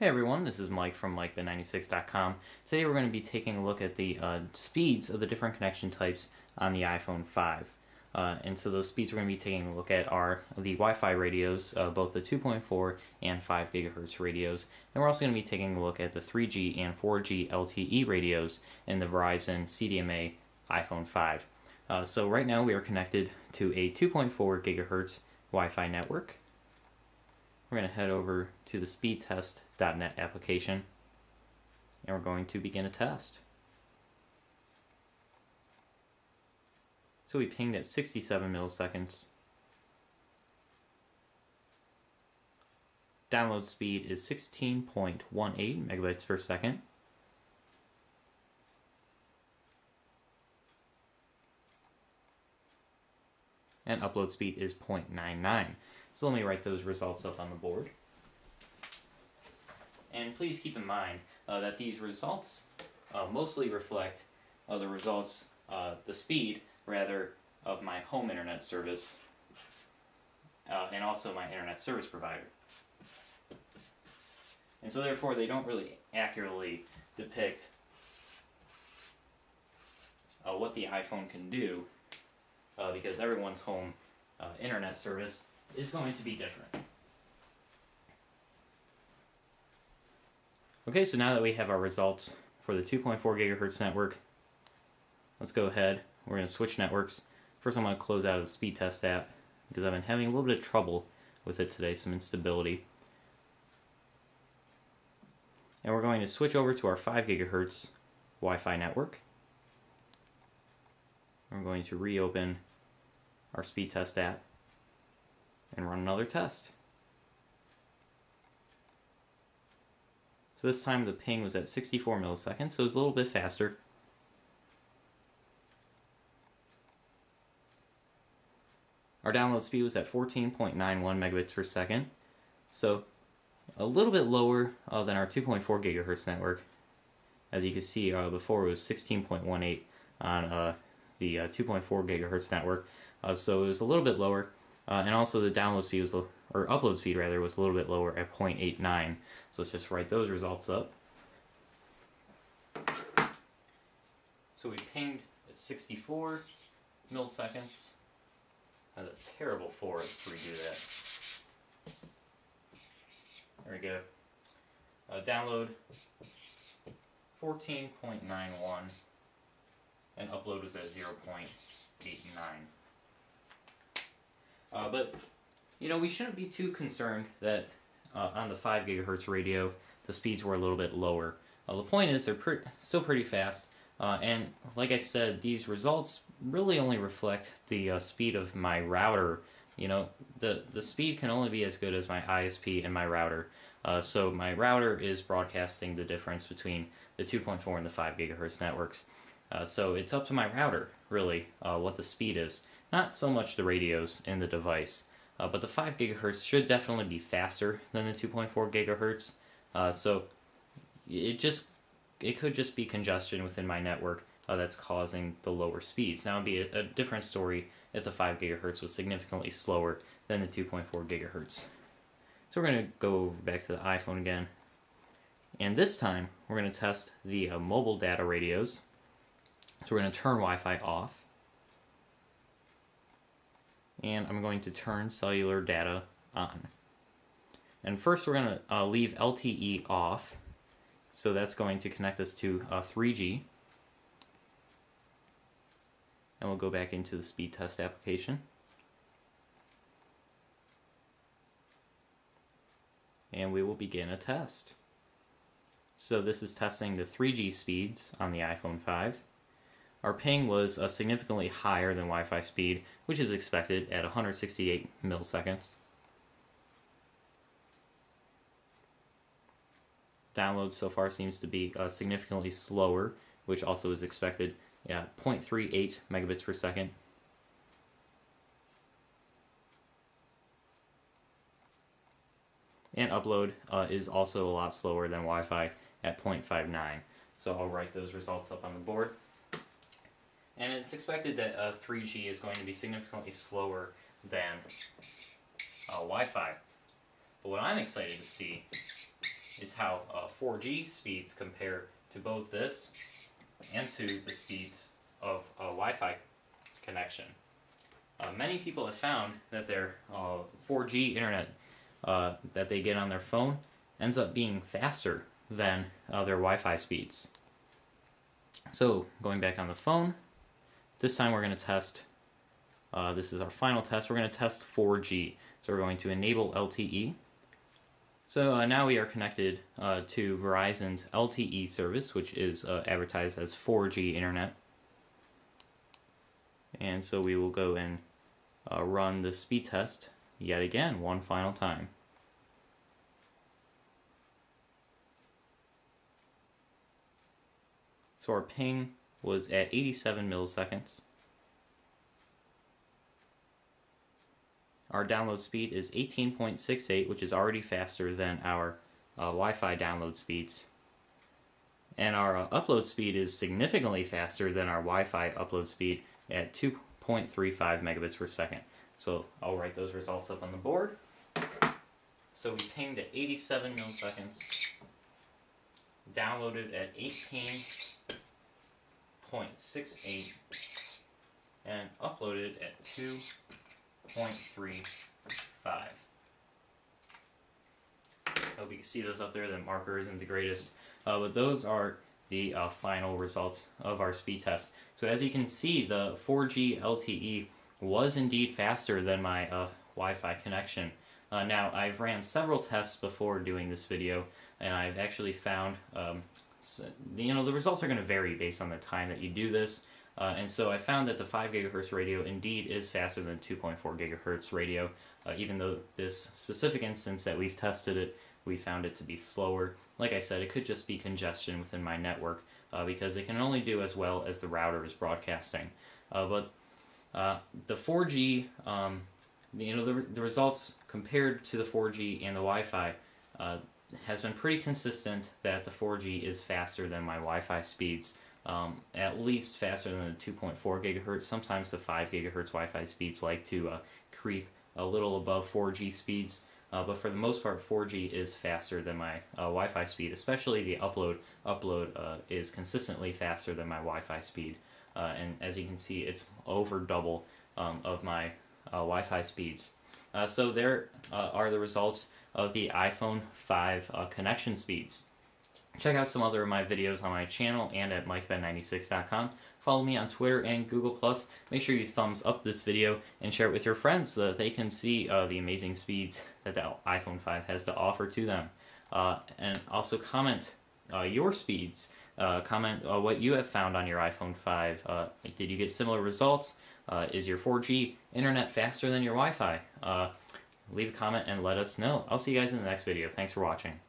Hey everyone, this is Mike from MikeBed96.com. Today we're going to be taking a look at the uh, speeds of the different connection types on the iPhone 5. Uh, and so those speeds we're going to be taking a look at are the Wi-Fi radios, uh, both the 2.4 and 5 gigahertz radios. And we're also going to be taking a look at the 3G and 4G LTE radios in the Verizon CDMA iPhone 5. Uh, so right now we are connected to a 2.4 gigahertz Wi-Fi network. We're going to head over to the speedtest.net application and we're going to begin a test. So we pinged at 67 milliseconds. Download speed is 16.18 megabytes per second. And upload speed is 0.99. So let me write those results up on the board. And please keep in mind uh, that these results uh, mostly reflect uh, the results, uh, the speed, rather, of my home internet service uh, and also my internet service provider. And so therefore they don't really accurately depict uh, what the iPhone can do because everyone's home internet service is going to be different. Okay, so now that we have our results for the 2.4 gigahertz network, let's go ahead. We're going to switch networks. First, I'm going to close out of the speed test app because I've been having a little bit of trouble with it today, some instability. And we're going to switch over to our 5 gigahertz Wi-Fi network. I'm going to reopen our speed test app and run another test. So this time the ping was at 64 milliseconds, so it was a little bit faster. Our download speed was at 14.91 megabits per second, so a little bit lower uh, than our 2.4 gigahertz network. As you can see, uh, before it was 16.18 on uh, the uh, 2.4 gigahertz network, uh, so it was a little bit lower. Uh, and also the download speed was, or upload speed rather, was a little bit lower at 0.89. So let's just write those results up. So we pinged at 64 milliseconds. That's a terrible for Let's redo that. There we go. Uh, download 14.91 and upload was at 0.89. Uh, but, you know, we shouldn't be too concerned that uh, on the 5 gigahertz radio, the speeds were a little bit lower. Uh, the point is, they're pre still pretty fast. Uh, and like I said, these results really only reflect the uh, speed of my router. You know, the, the speed can only be as good as my ISP and my router. Uh, so my router is broadcasting the difference between the 2.4 and the 5 gigahertz networks. So it's up to my router, really, what the speed is. Not so much the radios in the device, uh, but the 5 gigahertz should definitely be faster than the 2.4 gigahertz. Uh, so it just it could just be congestion within my network uh, that's causing the lower speeds. Now it'd be a, a, different story if the 5 gigahertz was significantly slower than the 2.4 gigahertz. So we're going to go back to the iPhone again. And this time, we're going to test the uh, mobile data radios. So we're going to turn Wi-Fi off and I'm going to turn cellular data on. And first we're going to uh, leave LTE off, so that's going to connect us to uh, 3G. And we'll go back into the speed test application. And we will begin a test. So this is testing the 3G speeds on the iPhone 5. Our ping was uh, significantly higher than Wi-Fi speed, which is expected at 168 milliseconds. Download so far seems to be uh, significantly slower, which also is expected at 0.38 megabits per second. And upload uh, is also a lot slower than Wi-Fi at 0.59. So I'll write those results up on the board. And it's expected that uh, 3G is going to be significantly slower than uh, Wi-Fi. But what I'm excited to see is how 4G speeds compare to both this and to the speeds of a Wi-Fi connection. Uh, many people have found that their uh, 4G internet uh, that they get on their phone ends up being faster than uh, their Wi-Fi speeds. So going back on the phone, this time we're going to test, uh, this is our final test, we're going to test 4G. So we're going to enable LTE. So uh, now we are connected to Verizon's LTE service, which is advertised as 4G internet. And so we will go and uh, run the speed test yet again, one final time. So our ping was at 87 milliseconds. Our download speed is 18.68, which is already faster than our uh, Wi-Fi download speeds. And our uh, upload speed is significantly faster than our Wi-Fi upload speed at 2.35 megabits per second. So I'll write those results up on the board. So we pinged at 87 milliseconds, downloaded at 18.68, and uploaded at 2.35. I Hope you can see those up there. The marker isn't the greatest, uh, but those are the uh, final results of our speed test. So as you can see, the 4G LTE was indeed faster than my uh, Wi-Fi connection. Uh, now, I've ran several tests before doing this video, and I've actually found, um, you know, the results are going to vary based on the time that you do this. Uh, and so I found that the 5 gigahertz radio indeed is faster than 2.4 gigahertz radio, uh, even though this specific instance that we've tested it, we found it to be slower. Like I said, it could just be congestion within my network uh, because it can only do as well as the router is broadcasting. Uh, but uh, the 4G, um, you know, the, the results compared to the 4G and the Wi-Fi uh, has been pretty consistent that the 4G is faster than my Wi-Fi speeds. Um, at least faster than the 2.4 gigahertz. Sometimes the 5 gigahertz Wi-Fi speeds like to uh, creep a little above 4G speeds. Uh, but for the most part, 4G is faster than my uh, Wi-Fi speed, especially the upload. Upload uh, is consistently faster than my Wi-Fi speed. Uh, and as you can see, it's over double um, of my uh, Wi-Fi speeds. So there are the results of the iPhone 5 connection speeds. Check out some other of my videos on my channel and at MikeBed96.com. Follow me on Twitter and Google+. Make sure you thumbs up this video and share it with your friends so that they can see uh, the amazing speeds that the iPhone 5 has to offer to them. Uh, and also comment uh, your speeds. Uh, comment uh, what you have found on your iPhone 5. Uh, did you get similar results? is your 4G internet faster than your Wi-Fi? Leave a comment and let us know. I'll see you guys in the next video. Thanks for watching.